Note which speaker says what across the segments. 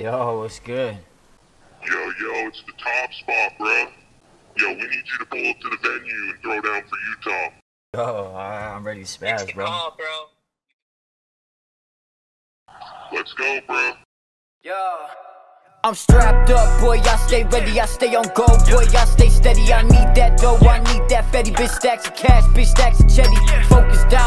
Speaker 1: Yo, what's good?
Speaker 2: Yo, yo, it's the top spot, bro. Yo, we need you to pull up to the venue and throw down for Utah.
Speaker 1: Yo, I, I'm ready to spaz, bro.
Speaker 3: call, bro.
Speaker 2: Let's go, bro.
Speaker 3: Yo.
Speaker 4: I'm strapped up, boy, I stay ready, I stay on go, boy, I stay steady, I need that dough, I need that fatty, bitch stacks of cash, bitch stacks of chetty, focused out,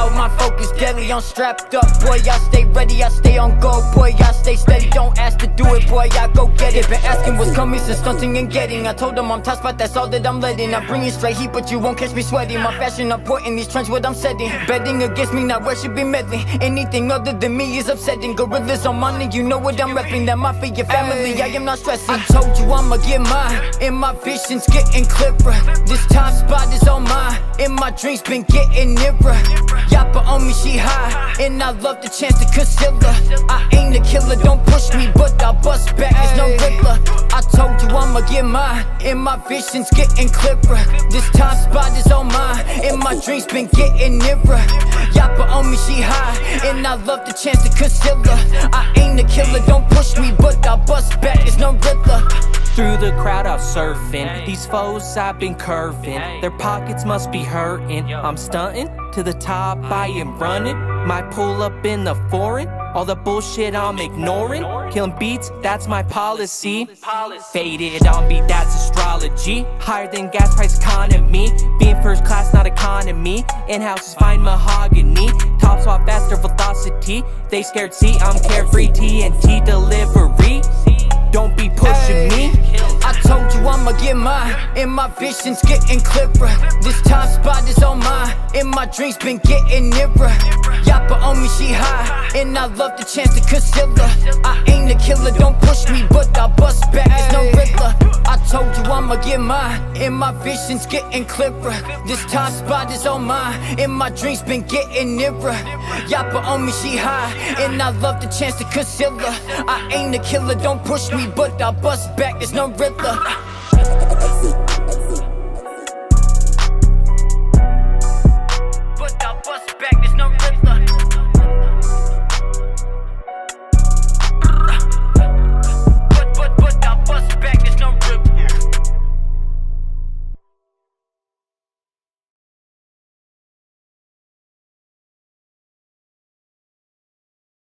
Speaker 4: my focus deadly, I'm strapped up, boy, I stay ready, I stay on go, boy, I stay steady, don't ask to do it, boy, I go get it, been asking what's coming since stunting and getting, I told them I'm tough, but that's all that I'm letting, I bring bringing straight heat, but you won't catch me sweating, my fashion, I'm putting these trends, what I'm setting, betting against me, not where should be meddling, anything other than me is upsetting, gorillas on money, you know what I'm repping, that mafia family, I am not stressing. I told you I'ma get mine, and my vision's getting clearer. This top spot is on mine, and my dreams been getting nearer. Yappa on me, she high, and I love the chance to conceal her. I ain't a killer, don't push me, but I bust back, there's no Riddler. I told you I'ma get mine, and my vision's getting clearer. This top spot is on mine, and my dreams been getting nearer. Yappa on me, she high, and I love the chance to conceal her. I ain't a killer, don't push me, but I bust back, there's no Riddler.
Speaker 5: Through the crowd I'm surfing These foes I've been curving Their pockets must be hurting I'm stunting to the top I am running. Might pull up in the foreign. All the bullshit I'm ignoring. Killing beats, that's my policy. Faded on beat, that's astrology. Higher than gas price economy. Being first class, not economy. In-house is fine mahogany. Top swap faster velocity. They scared see I'm carefree. TNT delivery. Don't be pushing me.
Speaker 4: I told you I'ma get mine, and my vision's getting clearer. This top spot is on mine, and my dreams been getting nearer. Yappa on me, she high, and I love the chance to conceal her. I ain't a killer, don't push me, but I bust back, I'ma get mine, and my vision's getting clearer. This top spot is on mine, and my dreams been getting nearer. Yappa on me, she high, and I love the chance to conceal her. I ain't a killer, don't push me, but I bust back, there's no Riddler.